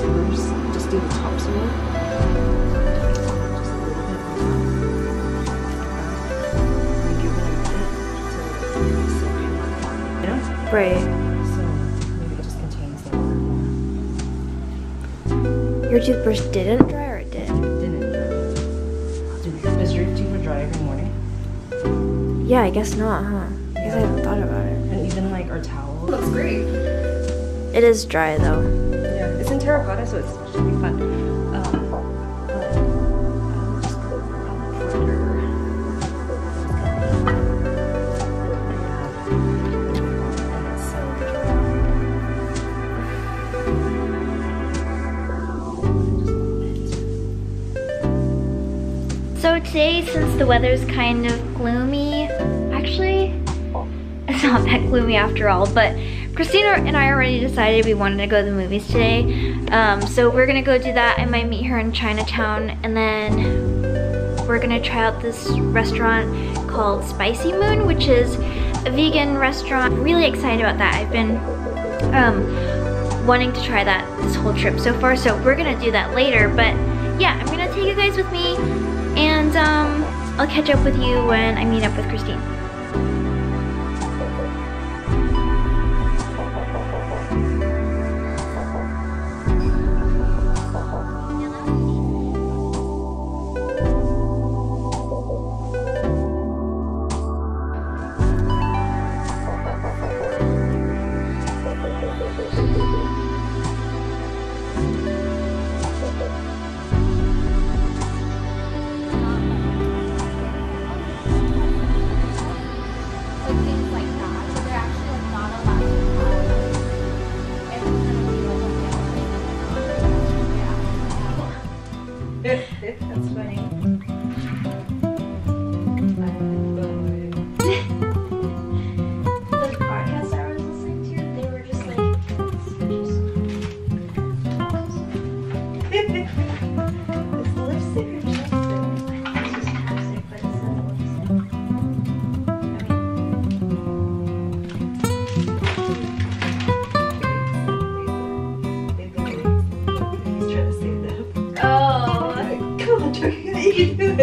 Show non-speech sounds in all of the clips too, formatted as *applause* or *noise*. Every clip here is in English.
first, just do the topsoil. Right. So maybe. Your toothbrush didn't dry or it did? It didn't dry. Does your toothbrush dry every morning? Yeah, I guess not, huh? Because yeah. I haven't thought about it. And even like our towel. Looks great. It is dry though. It's in terracotta, so it should be fun. Um, it's So today, since the weather's kind of gloomy, actually, it's not that gloomy after all, but Christine and I already decided we wanted to go to the movies today. Um, so we're gonna go do that. I might meet her in Chinatown and then we're gonna try out this restaurant called Spicy Moon, which is a vegan restaurant. Really excited about that. I've been um, wanting to try that this whole trip so far, so we're gonna do that later. But yeah, I'm gonna take you guys with me and um, I'll catch up with you when I meet up with Christine. That's funny. Joey, you can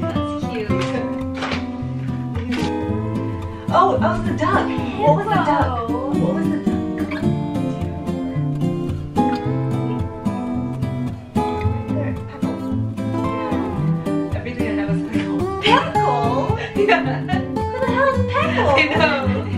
that's cute. Oh, oh, the duck. What was the duck? What was the duck? Everything I have is? *laughs* Yeah. Who the hell is Peckle? I know.